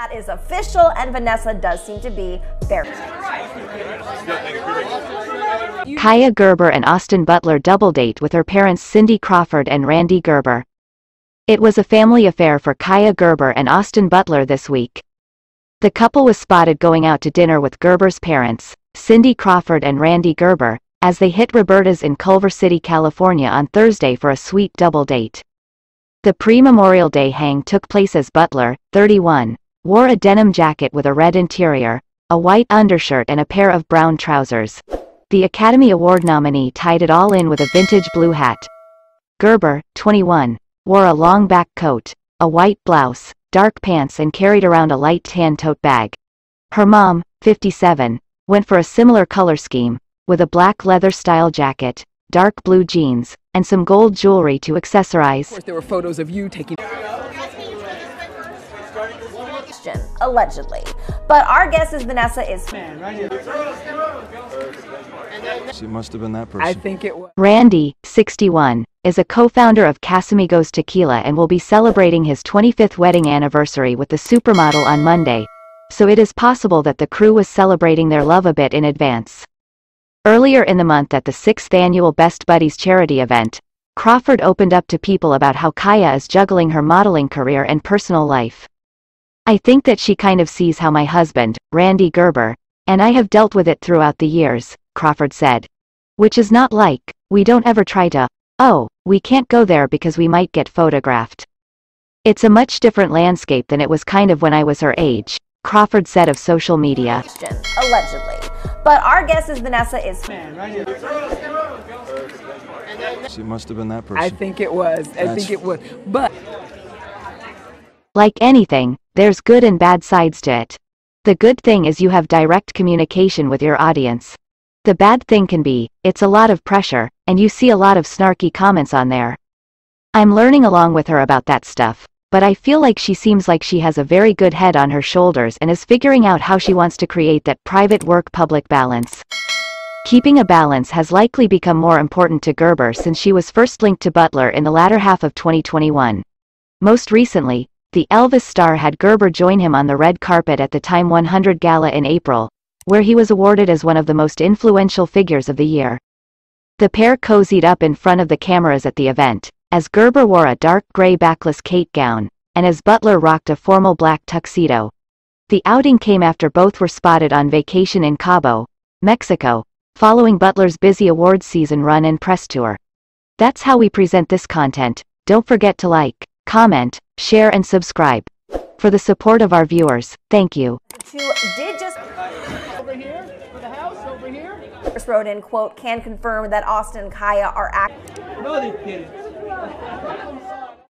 That is official, and Vanessa does seem to be very. Kaia Gerber and Austin Butler double date with her parents Cindy Crawford and Rande Gerber. It was a family affair for Kaia Gerber and Austin Butler this week. The couple was spotted going out to dinner with Gerber's parents, Cindy Crawford and Rande Gerber, as they hit Roberta's in Culver City, California on Thursday for a sweet double date. The pre-Memorial Day hang took place as Butler, 31, wore a denim jacket with a red interior, a white undershirt and a pair of brown trousers. The Academy Award nominee tied it all in with a vintage blue hat. Gerber, 21, wore a long back coat, a white blouse, dark pants and carried around a light tan tote bag. Her mom, 57, went for a similar color scheme, with a black leather style jacket, dark blue jeans, and some gold jewelry to accessorize. Of course, there were photos of you taking. Allegedly. But our guess is Vanessa is. here man She must have been that person. I think it was. Rande, 61, is a co-founder of Casamigos Tequila and will be celebrating his 25th wedding anniversary with the supermodel on Monday, so it is possible that the crew was celebrating their love a bit in advance. Earlier in the month at the 6th annual Best Buddies charity event, Crawford opened up to people about how Kaia is juggling her modeling career and personal life. I think that she kind of sees how my husband, Rande Gerber, and I have dealt with it throughout the years, Crawford said. Which is not like, we don't ever try to, oh, we can't go there because we might get photographed. It's a much different landscape than it was kind of when I was her age, Crawford said of social media. Allegedly. But our guess is Vanessa is. She must have been that person. I think it was. I That's- think it was. But Like anything, there's good and bad sides to it. The good thing is you have direct communication with your audience. The bad thing can be, it's a lot of pressure, and you see a lot of snarky comments on there. I'm learning along with her about that stuff, but I feel like she seems like she has a very good head on her shoulders and is figuring out how she wants to create that private work public balance. Keeping a balance has likely become more important to Gerber since she was first linked to Butler in the latter half of 2021. Most recently, the Elvis star had Gerber join him on the red carpet at the Time 100 Gala in April, where he was awarded as one of the most influential figures of the year. The pair cozied up in front of the cameras at the event, as Gerber wore a dark gray backless Khaite gown, and as Butler rocked a formal black tuxedo. The outing came after both were spotted on vacation in Cabo, Mexico, following Butler's busy awards season run and press tour. That's how we present this content. Don't forget to like, comment, share and subscribe. For the support of our viewers, thank you. Who did just. over here, for the house, over here. Chris wrote in, quote, can confirm that Austin and Kaia are act. No, they didn't.